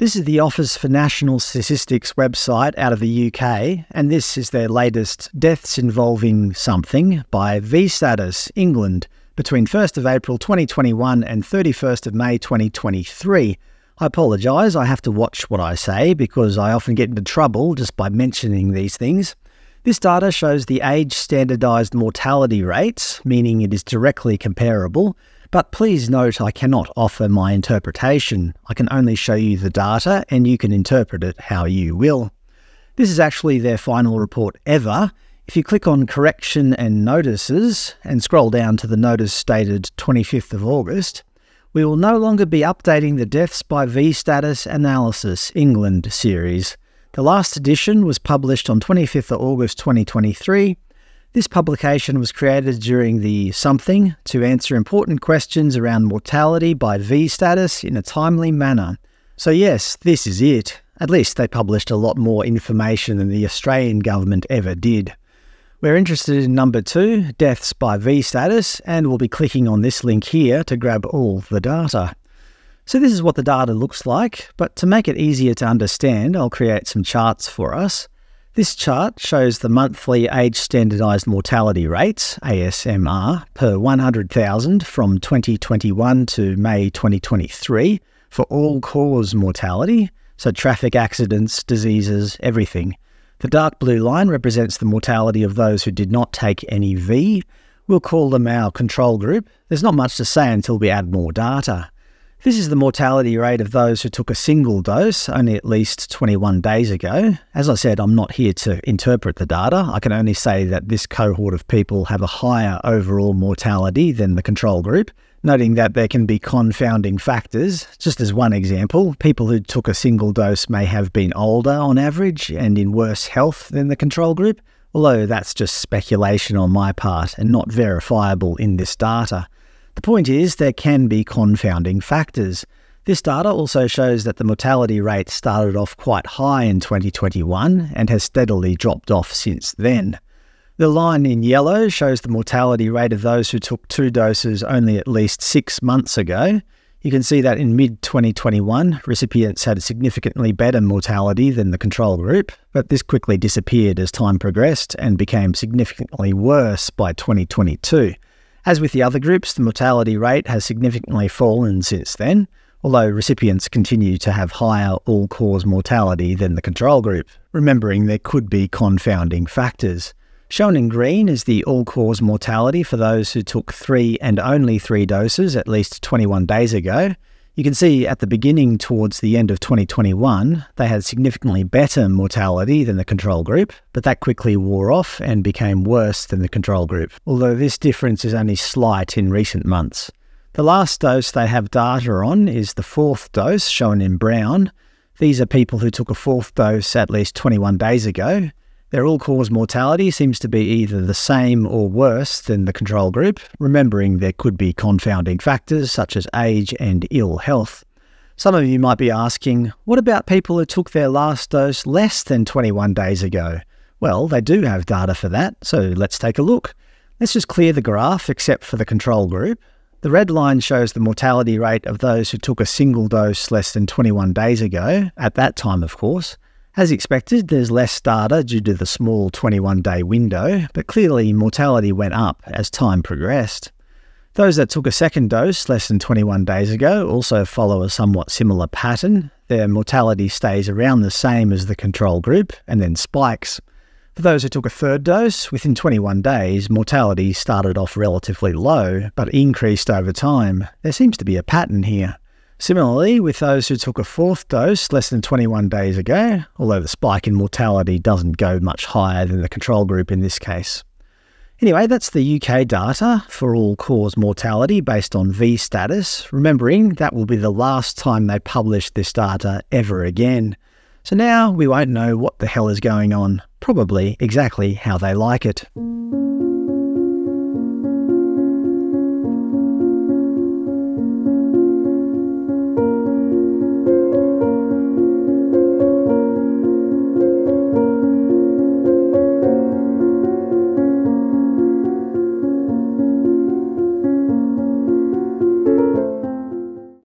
This is the Office for National Statistics website out of the UK, and this is their latest Deaths Involving Something by V Status, England, between 1st of April 2021 and 31st of May 2023. I apologise, I have to watch what I say because I often get into trouble just by mentioning these things. This data shows the age standardised mortality rates, meaning it is directly comparable but please note I cannot offer my interpretation. I can only show you the data and you can interpret it how you will. This is actually their final report ever. If you click on Correction and Notices and scroll down to the notice dated 25th of August, we will no longer be updating the Deaths by V Status Analysis England series. The last edition was published on 25th of August 2023 this publication was created during the Something to answer important questions around mortality by V status in a timely manner. So, yes, this is it. At least they published a lot more information than the Australian government ever did. We're interested in number two, deaths by V status, and we'll be clicking on this link here to grab all the data. So, this is what the data looks like, but to make it easier to understand, I'll create some charts for us. This chart shows the monthly age standardised mortality rates, ASMR, per 100,000 from 2021 to May 2023 for all cause mortality, so traffic accidents, diseases, everything. The dark blue line represents the mortality of those who did not take any V. We'll call them our control group. There's not much to say until we add more data. This is the mortality rate of those who took a single dose only at least 21 days ago. As I said, I'm not here to interpret the data. I can only say that this cohort of people have a higher overall mortality than the control group, noting that there can be confounding factors. Just as one example, people who took a single dose may have been older on average and in worse health than the control group, although that's just speculation on my part and not verifiable in this data. The point is, there can be confounding factors. This data also shows that the mortality rate started off quite high in 2021 and has steadily dropped off since then. The line in yellow shows the mortality rate of those who took two doses only at least six months ago. You can see that in mid 2021, recipients had a significantly better mortality than the control group, but this quickly disappeared as time progressed and became significantly worse by 2022. As with the other groups, the mortality rate has significantly fallen since then, although recipients continue to have higher all cause mortality than the control group, remembering there could be confounding factors. Shown in green is the all cause mortality for those who took three and only three doses at least 21 days ago, you can see at the beginning towards the end of 2021, they had significantly better mortality than the control group, but that quickly wore off and became worse than the control group, although this difference is only slight in recent months. The last dose they have data on is the fourth dose, shown in brown. These are people who took a fourth dose at least 21 days ago, their all cause mortality seems to be either the same or worse than the control group, remembering there could be confounding factors such as age and ill health. Some of you might be asking, what about people who took their last dose less than 21 days ago? Well, they do have data for that, so let's take a look. Let's just clear the graph except for the control group. The red line shows the mortality rate of those who took a single dose less than 21 days ago, at that time, of course. As expected, there's less data due to the small 21 day window, but clearly mortality went up as time progressed. Those that took a second dose less than 21 days ago also follow a somewhat similar pattern. Their mortality stays around the same as the control group and then spikes. For those who took a third dose, within 21 days, mortality started off relatively low but increased over time. There seems to be a pattern here. Similarly, with those who took a fourth dose less than 21 days ago, although the spike in mortality doesn't go much higher than the control group in this case. Anyway, that's the UK data for all cause mortality based on V status, remembering that will be the last time they publish this data ever again. So now we won't know what the hell is going on, probably exactly how they like it.